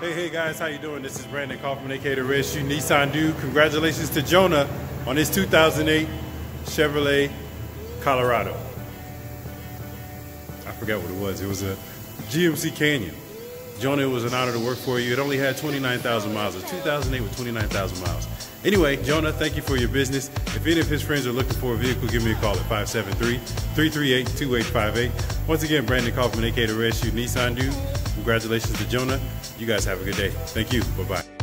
Hey, hey guys, how you doing? This is Brandon Kaufman, aka the Red Shoe Nissan Dude. Congratulations to Jonah on his 2008 Chevrolet Colorado. I forgot what it was. It was a GMC Canyon. Jonah, it was an honor to work for you. It only had 29,000 miles. It was 2008 with 29,000 miles. Anyway, Jonah, thank you for your business. If any of his friends are looking for a vehicle, give me a call at 573-338-2858. Once again, Brandon Kaufman, aka the Red Shoe Nissan Dude. Congratulations to Jonah. You guys have a good day. Thank you. Bye bye.